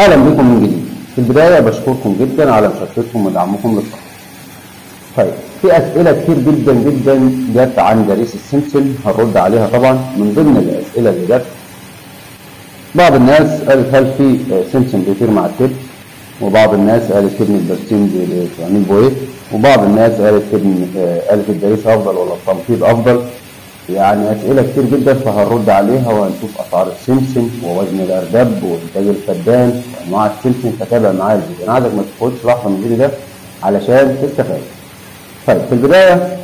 أهلا بكم من جديد. في البداية بشكركم جدا على مشاركتكم ودعمكم للقناه طيب في أسئلة كتير جدا جدا جت عن دريس السمسم هنرد عليها طبعا من ضمن الأسئلة اللي جت. بعض الناس قالت هل في سمسم بيطير مع التبن وبعض الناس قالت تبني البرسيم بيعمل بويه وبعض الناس قالت تبني قالت الدريس أفضل ولا التنفيض أفضل؟ يعني أسئلة كتير جدا فهنرد عليها وهنشوف أسعار السمسم ووزن الاردب وانتاج الفدان وأنواع السمسم. فتابع معايا الفيديو. أنا عايزك ما تاخدش لحظة من الفيديو ده علشان تستفاد طيب في البداية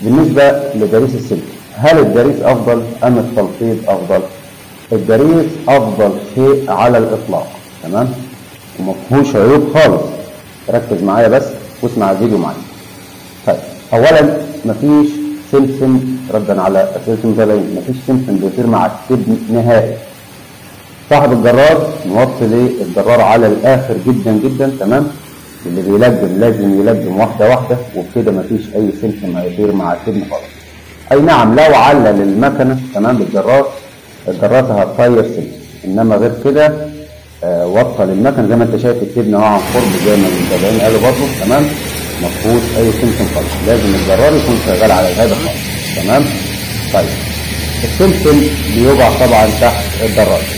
بالنسبة لدريس السمسم هل الدريس أفضل أم التنفيض أفضل؟ الدريس أفضل شيء على الإطلاق تمام؟ وما فيهوش عيوب خالص. ركز معايا بس واسمع الفيديو معايا. طيب اولا مفيش سمسم ردا على المتابعين مفيش سمسم بيطير مع التبن نهائي. صاحب الجرار موصل الجرار على الآخر جدا جدا تمام؟ اللي بيلجم لازم يلجم واحدة واحدة وبكده مفيش أي سمسم هيطير مع التبن خالص. أي نعم لو علل المكنه تمام بالجرار الجراسه هتطير سمسم. إنما غير كده آه وصل المكنه زي ما أنت شايف التبن اهو عن قرب زي ما المتابعين قالوا برضه تمام؟ ما فيهوش اي سمسم خالص. لازم الجرار يكون شغال على الهذا خالص. تمام؟ طيب. السمسم بيوجع طبعا تحت الدراسه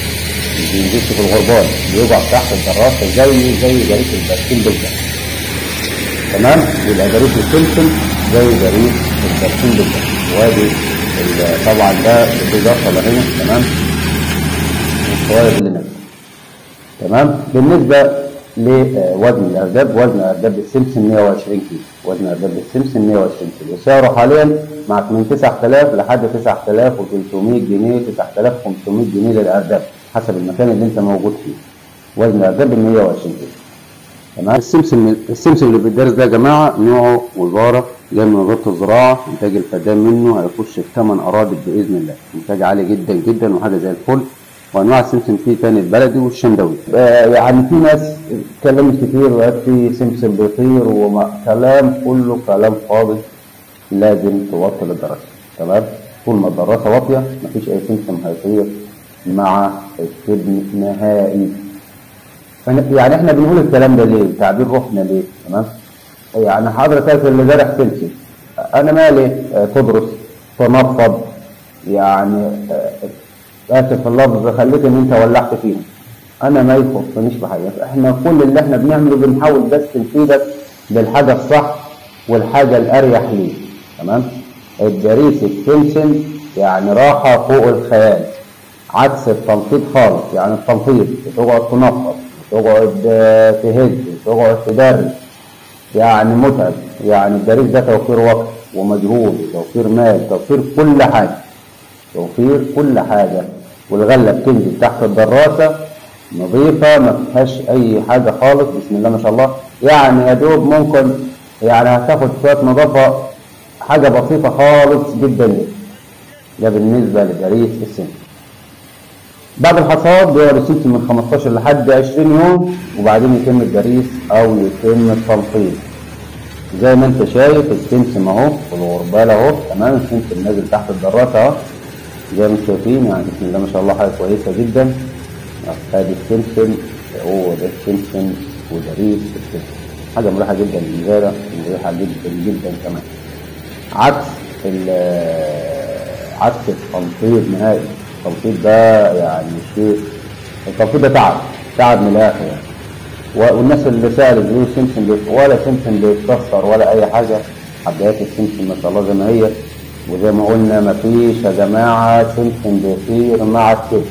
ما بينزلش في الغربال بيوقع تحت الدراسه زي زي دريس البرسيم بالظبط. تمام؟ يبقى دريس السمسم زي دريس البرسيم بالظبط. وادي طبعا ده الاضافه هنا تمام؟ والصوارد اللي نازله تمام؟ بالنسبة لوزن الاردب وزن اردب السمسم 120 كيلو. وزن اردب السمسم 120 كيلو. سعره حاليا معك من 9000 لحد 9300 جنيه 9500 جنيه للاردب حسب المكان اللي انت موجود فيه. وزن ارداب 120 كيلو. تمام؟ السمسم السمسم اللي بيدرس ده يا جماعة نوعه وزارة جاي من وزارة الزراعة إنتاج الفدان منه هيخش في ثمان أراضي بإذن الله. إنتاج عالي جدا جدا وحاجة زي الفل. وأنواع السمسم فيه تاني البلدي والشندوي يعني في ناس اتكلمت كتير وقالت في سمسم بيطير وكلام كله كلام فاضي لازم توطي الدراسة تمام طول ما الدراسة واطية مفيش أي سمسم هيطير مع التبن نهائي يعني إحنا بنقول الكلام ده ليه؟ تعبير روحنا ليه؟ تمام؟ يعني حضرتك اللي زارع سمسم أنا مالي تدرس تنفض يعني اسف اللفظ خليك إن أنت ولعت فيهم. أنا ما يخصنيش بحاجه إحنا كل اللي إحنا بنعمله بنحاول بس نفيدك بالحاجة الصح والحاجة الأريح ليك. تمام؟ الجريس السمسم يعني راحة فوق الخيال. عكس التنفيذ خالص. يعني التنفيذ بتقعد تنفض تقعد تهد تقعد تدرس. يعني متعب. يعني الجريس ده توفير وقت ومجهود توفير مال توفير كل حاجة. توفير كل حاجة. والغلة بتنزل تحت الدراسة نظيفة ما فيهاش أي حاجة خالص بسم الله ما شاء الله. يعني يا دوب ممكن يعني هتاخد شوية نظافة حاجة بسيطة خالص جدا. ده بالنسبة لجريس السن. بعد الحصاد بيقعد السمسم من 15 لحد 20 يوم وبعدين يتم الجريس أو يتم التلقيط زي ما أنت شايف السمسم اهو والغربال أهو تمام؟ السمسم نازل تحت الدراسة أهو. زي ما أنتم شايفين يعني بسم الله ما شاء الله حاجة كويسة جدا. ادي السمسم هو ده السمسم وجريس السمسم. حاجة مريحة جدا للمزارع مريحة جدا جدا كمان. عكس عكس التنفيذ نهائي. التنفيذ ده يعني شيء التنفيذ ده تعب تعب من الآخر يعني. والناس اللي سالت بيقولوا سمسم ولا سمسم بيتكسر ولا أي حاجة. حبايات السمسم ما شاء الله زي ما هي. وزي ما قلنا مفيش يا جماعة سمسم بيطير مع الكبد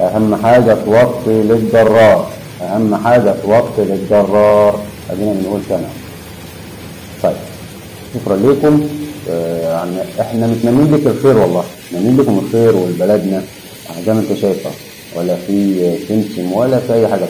أهم حاجة توطي للجرار أهم حاجة توطي للجرار خلينا بنقول كلام طيب شكرا لكم آه يعني إحنا متمنين لك الخير والله. متمنين لكم الخير ولبلدنا. زي ما أنت شايفة. ولا في سمسم ولا في أي حاجة.